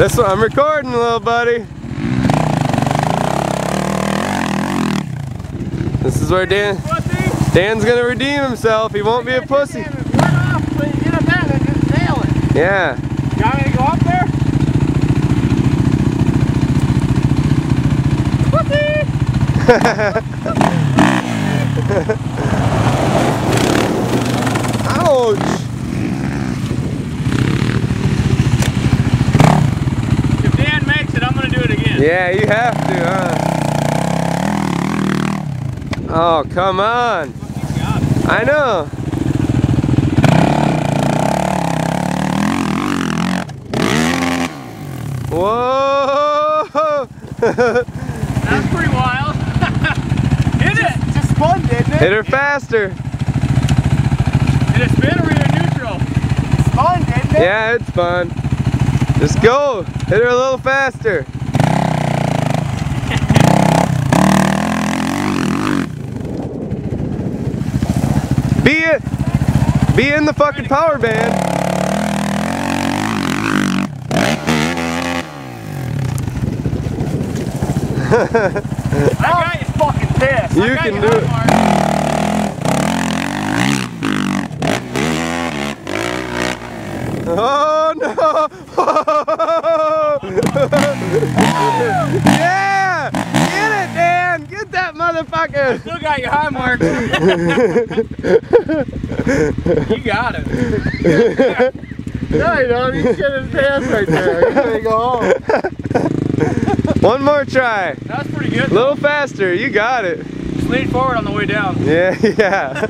This one, I'm recording, little buddy. This is where Dan, Dan's gonna redeem himself. He won't be a pussy. Damn it, Run off, but get it back and just nail it. Yeah. You want me to go up there? Pussy. Ouch! If Dan makes it, I'm gonna do it again. Yeah, you have to, huh? Oh, come on. He's got it. I know. Whoa! That's pretty wild. Hit it. Just spun, didn't it? Hit her faster. Did it spin or were you in neutral? Spun, didn't it? Yeah, it's fun. Just go. Hit her a little faster. Be it. Be in the fucking power band. I got you. fucking pissed. You can do it. mark. Oh no! yeah! Get it, Dan! Motherfucker! Still got your high mark. you got it. No, you don't. He's getting his pants right there. He's gonna go home. One more try. That's pretty good. A little faster. You got it. Just lean forward on the way down. Yeah, yeah.